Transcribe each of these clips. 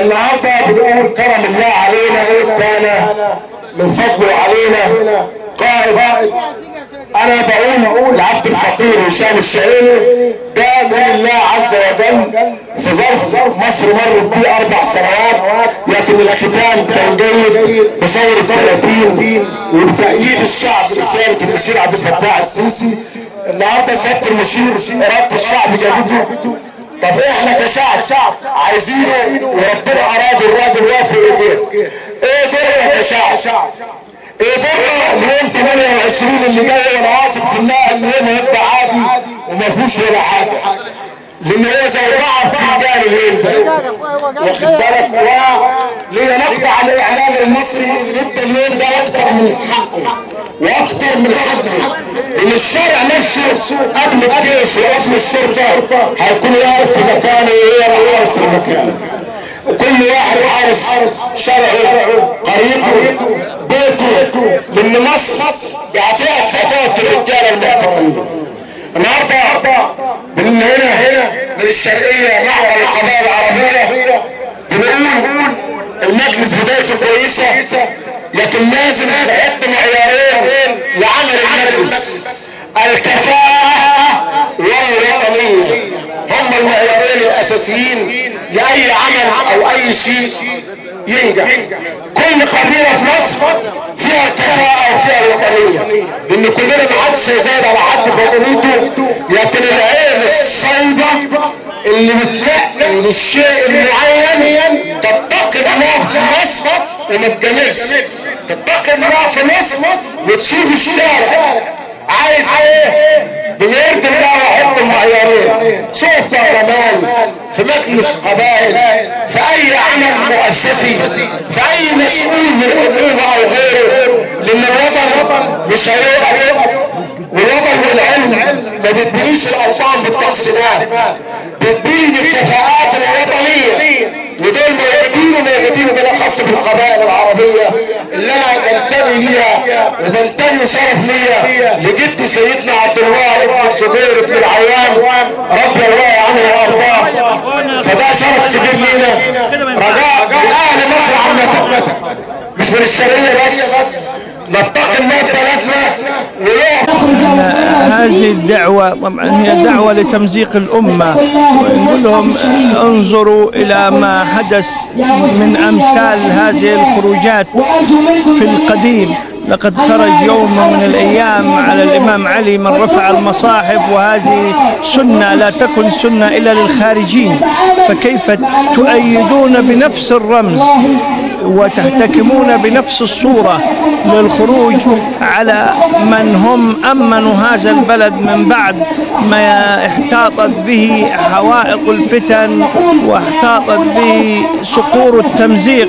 النهارده بنقول كرم الله علينا كان من فضله علينا. قائد أنا بقول لعبد الفقير هشام الشهيري ده من الله عز وجل في ظرف مصر مرت بيه أربع سنوات لكن الختام كان جيد بثوره 30 وبتأييد الشعب رساله المشير عبد الفتاح السيسي. النهارده سيادة المشير اراده الشعب جابته. طب إحنا كشعب شعب عايزينه وربنا أراد الراجل وافق ايديه إيه دورنا كشعب؟ إيه دورنا اليوم 28 اللي جاي وأنا واثق في الله ان اليوم هيبقى عادي وما فيهوش ولا حاجة. لأن هو زي بعض في مجال اليوم ده واخد بالك؟ ليه نقطع الاعلام المصري؟ ادى اليوم ده أكتر من حقه. وأكتر من حقه إن الشارع نفسه قبل الجيش وقبل الشرطة هيكون واقف في مكانه وهي حارس المكان وكل واحد حارس شرعه قريته بيته. لأن مصر بيعطيها فتاة الرجاله المحترمين النهارده من هنا هنا من الشرقية معبر القضايا العربية بنقول المجلس بدايته كويسة. لكن لازم نحط معيارين لعمل المجلس الكفاءة والوطنية. هم المعيارين الأساسيين لأي عمل أو أي شيء ينجح. كل قبيلة في مصر فيها الكفاءة وفيها الوطنية. لأن كلنا ما حدش هيزايد على حد في وطنيته لكن العين الصيبة اللي بتنقي للشيء المعين تتقي الله في مصر وما تجاملش. تتقي الله في مصر وتشوف الشارع. عايز إيه؟ بنرد الله وحب المعيارين صوت برلمان في مجلس قبائل. في أي عمل مؤسسي. في أي مسؤول من الحكومة أو غيره. لأن الوطن مش هيقف. والوطن والعلم ما بتبنيش الاوطان بالتقسيمات. بتبني بالكفاءات الوطنية. ودول موجودين وموجودين بالاخص في القبائل العربية. اللي أنا بنتمي ليها وبنتمي شرف ليا لجد سيدنا عبد الله بن الزبير بن العوام. رضي الله عنه وأرضاه. فده شرف كبير لينا. رجاء من أهل مصر عامة. مش من الشرقية بس. هذه الدعوة طبعا هي دعوة لتمزيق الأمة. ونقول لهم انظروا إلى ما حدث من أمثال هذه الخروجات في القديم. لقد خرج يوم من الأيام على الإمام علي من رفع المصاحف وهذه سنة لا تكن سنة إلا للخارجين. فكيف تؤيدون بنفس الرمز؟ وتحتكمون بنفس الصورة للخروج على من هم أمنوا هذا البلد من بعد ما احتاطت به حوائط الفتن واحتاطت به صقور التمزيق.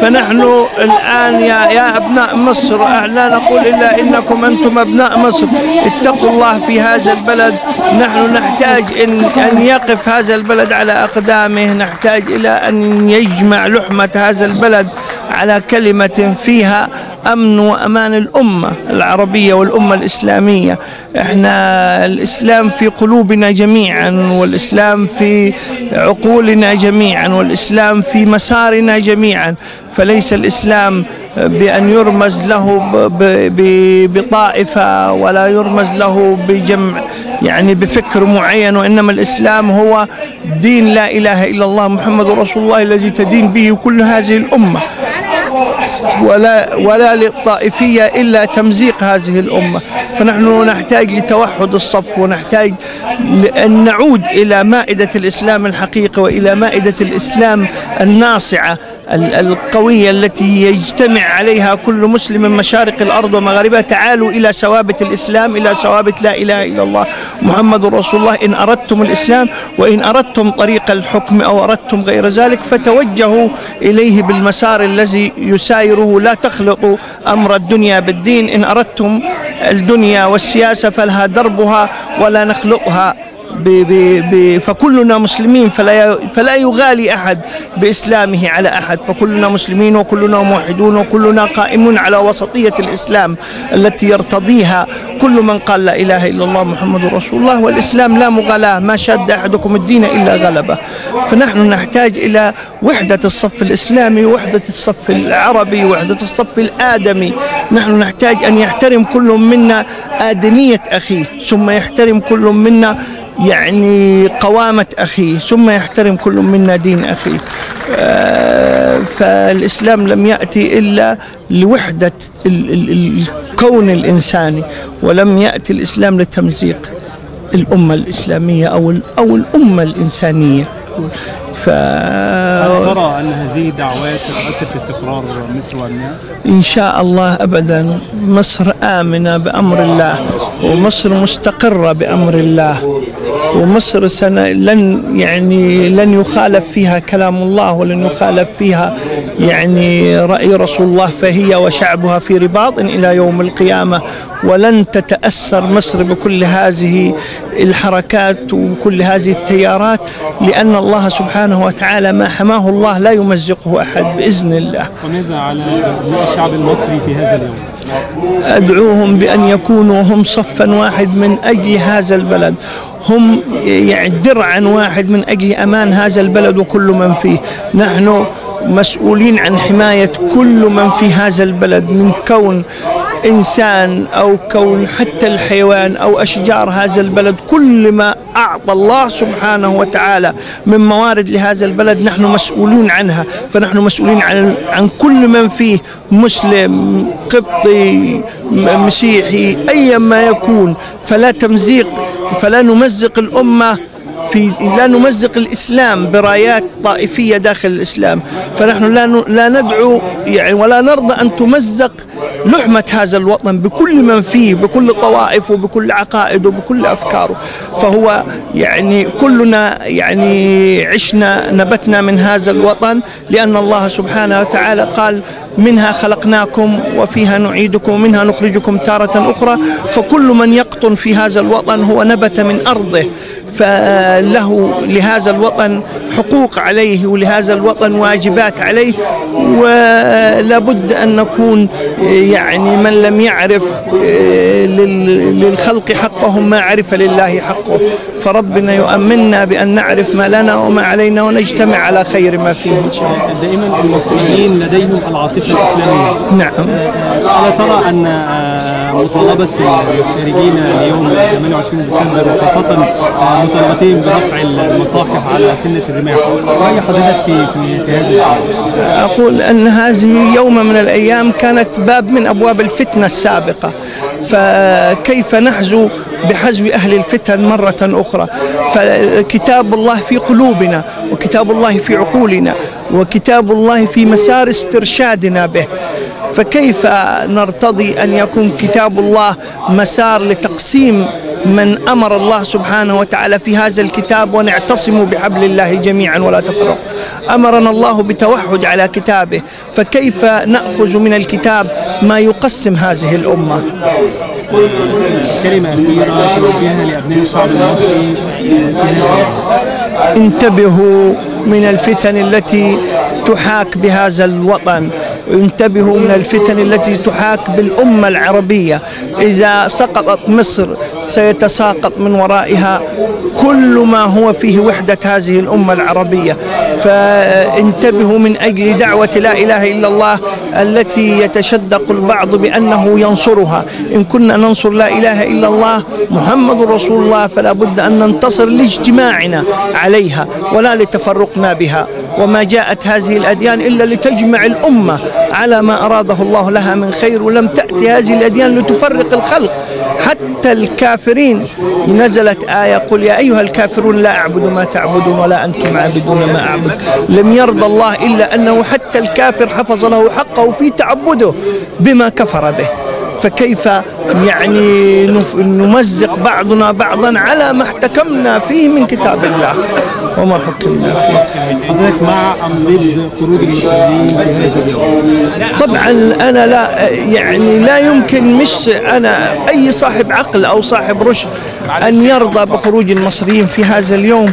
فنحن الآن يا, يا أبناء مصر لا نقول إلا إنكم أنتم أبناء مصر. اتقوا الله في هذا البلد. نحن نحتاج إن, أن يقف هذا البلد على أقدامه. نحتاج إلى أن يجمع لحمة هذا البلد على كلمة فيها أمن وأمان الأمة العربية والأمة الإسلامية. إحنا الإسلام في قلوبنا جميعا والإسلام في عقولنا جميعا والإسلام في مسارنا جميعا. فليس الإسلام بأن يرمز له بطائفة ولا يرمز له بجمع يعني بفكر معين. وإنما الإسلام هو دين لا إله إلا الله محمد رسول الله الذي تدين به كل هذه الأمة. ولا ولا للطائفية إلا تمزيق هذه الأمة. فنحن نحتاج لتوحد الصف ونحتاج أن نعود إلى مائدة الإسلام الحقيقي وإلى مائدة الإسلام الناصعة. القوية التي يجتمع عليها كل مسلم من مشارق الأرض ومغاربها تعالوا إلى ثوابت الإسلام إلى ثوابت لا إله إلا الله محمد رسول الله. إن أردتم الإسلام وإن أردتم طريق الحكم أو أردتم غير ذلك فتوجهوا إليه بالمسار الذي يسايره لا تخلطوا أمر الدنيا بالدين. إن أردتم الدنيا والسياسة فلها دربها ولا نخلقها. ب ب ب فكلنا مسلمين فلا فلا يغالي أحد بإسلامه على أحد. فكلنا مسلمين وكلنا موحدون وكلنا قائمون على وسطية الإسلام التي يرتضيها كل من قال لا إله إلا الله محمد رسول الله. والإسلام لا مغالاة ما شاد أحدكم الدين إلا غلبه. فنحن نحتاج إلى وحدة الصف الإسلامي وحدة الصف العربي وحدة الصف الآدمي. نحن نحتاج أن يحترم كل منا آدمية أخيه ثم يحترم كل منا يعني قوامة أخيه ثم يحترم كل منا دين أخيه آه، فالإسلام لم يأتي إلا لوحدة ال- ال- الكون الإنساني ولم يأتي الإسلام لتمزيق الأمة الإسلامية أو أو الأمة الإنسانية. ف ترى أن هذه الدعوات تؤثر في استقرار مصر وأمنها؟ إن شاء الله أبدا مصر آمنة بأمر الله ومصر مستقرة بأمر الله ومصر سنة لن يعني لن يخالف فيها كلام الله ولن يخالف فيها يعني رأي رسول الله فهي وشعبها في رباط إلى يوم القيامة ولن تتأثر مصر بكل هذه الحركات وكل هذه التيارات لأن الله سبحانه وتعالى ما حماه الله لا يمزقه أحد بإذن الله. وماذا على الشعب المصري في هذا اليوم؟ أدعوهم بأن يكونوا هم صفا واحد من أجل هذا البلد. هم يعني درعا واحد من أجل أمان هذا البلد وكل من فيه. نحن مسؤولين عن حماية كل من في هذا البلد من كون إنسان أو كون حتى الحيوان أو أشجار هذا البلد كل ما أعطى الله سبحانه وتعالى من موارد لهذا البلد نحن مسؤولون عنها. فنحن مسؤولين عن عن كل من فيه مسلم قبطي مسيحي أيا ما يكون. فلا تمزيق فلا نمزق الأمة في لا نمزق الإسلام برايات طائفية داخل الإسلام. فنحن لا لا ندعو يعني ولا نرضى أن تمزق لحمة هذا الوطن بكل من فيه بكل طوائفه بكل عقائده بكل افكاره فهو يعني كلنا يعني عشنا نبتنا من هذا الوطن لأن الله سبحانه وتعالى قال منها خلقناكم وفيها نعيدكم ومنها نخرجكم تارة أخرى. فكل من يقطن في هذا الوطن هو نبت من أرضه. فله لهذا الوطن حقوق عليه ولهذا الوطن واجبات عليه ولا بد أن نكون يعني من لم يعرف لل- للخلق حقهم ما عرف لله حقه. فربنا يؤمننا بأن نعرف ما لنا وما علينا ونجتمع على خير ما فيه إن شاء الله. دائما المصريين لديهم العاطفة الإسلامية. نعم. ألا ترى أن مطالبة الخارجين اليوم 28 ديسمبر وخاصة آه، مطالبتهم برفع المصاحف على سنة الرماح. رأي حضرتك في في هذا أقول أن هذه يوم من الأيام كانت باب من أبواب الفتنة السابقة. فكيف نحزو بحزو أهل الفتن مرة أخرى؟ فكتاب الله في قلوبنا وكتاب الله في عقولنا وكتاب الله في مسار استرشادنا به. فكيف نرتضي أن يكون كتاب الله مسار لتقسيم من أمر الله سبحانه وتعالى في هذا الكتاب ونعتصم بحبل الله جميعا ولا تفرقوا. أمرنا الله بتوحد على كتابه، فكيف نأخذ من الكتاب ما يقسم هذه الأمة؟ كلمة أخيرة توجهها لأبناء الشعب المصري في هذا اليوم انتبهوا من الفتن التي تحاك بهذا الوطن انتبهوا من الفتن التي تحاك بالأمة العربية. إذا سقطت مصر سيتساقط من ورائها كل ما هو فيه وحدة هذه الأمة العربية. فانتبهوا من أجل دعوة لا إله إلا الله التي يتشدق البعض بأنه ينصرها. إن كنا ننصر لا إله إلا الله محمد رسول الله فلا بد أن ننتصر لاجتماعنا عليها ولا لتفرقنا بها. وما جاءت هذه الأديان إلا لتجمع الأمة على ما أراده الله لها من خير ولم تأتي هذه الأديان لتفرق الخلق. حتى الكافرين نزلت آية قل يا أيها الكافرون لا أعبد ما تعبدون ولا أنتم عابدون ما أعبد. لم يرضى الله إلا أنه حتى الكافر حفظ له حقه في تعبده بما كفر به. فكيف يعني نمزق بعضنا بعضا على ما احتكمنا فيه من كتاب الله وما حكمنا فيه حضرتك مع أم ضد خروج المسلمين اليوم؟ طبعا أنا لا يعني لا يمكن مش أنا أي صاحب عقل أو صاحب رشد أن يرضى بخروج المصريين في هذا اليوم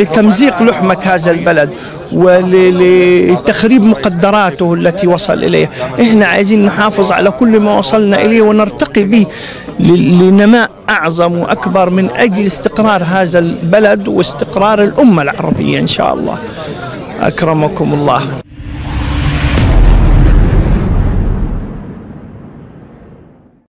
لتمزيق لحمة هذا البلد ولتخريب مقدراته التي وصل إليها إحنا عايزين نحافظ على كل ما وصلنا إليه ونرتقي به لنماء أعظم وأكبر من أجل استقرار هذا البلد واستقرار الأمة العربية إن شاء الله. أكرمكم الله.